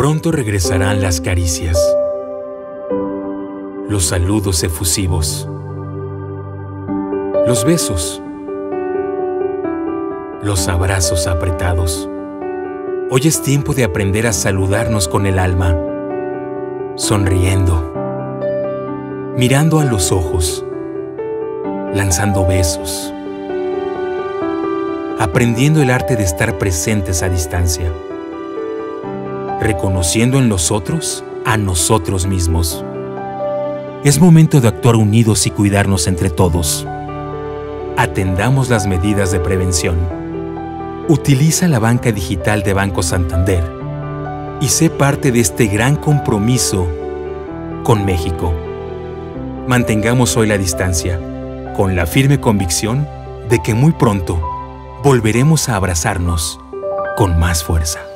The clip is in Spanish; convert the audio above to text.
Pronto regresarán las caricias, los saludos efusivos, los besos, los abrazos apretados. Hoy es tiempo de aprender a saludarnos con el alma, sonriendo, mirando a los ojos, lanzando besos, aprendiendo el arte de estar presentes a distancia, reconociendo en los otros a nosotros mismos. Es momento de actuar unidos y cuidarnos entre todos. Atendamos las medidas de prevención Utiliza la banca digital de Banco Santander y sé parte de este gran compromiso con México. Mantengamos hoy la distancia, con la firme convicción de que muy pronto volveremos a abrazarnos con más fuerza.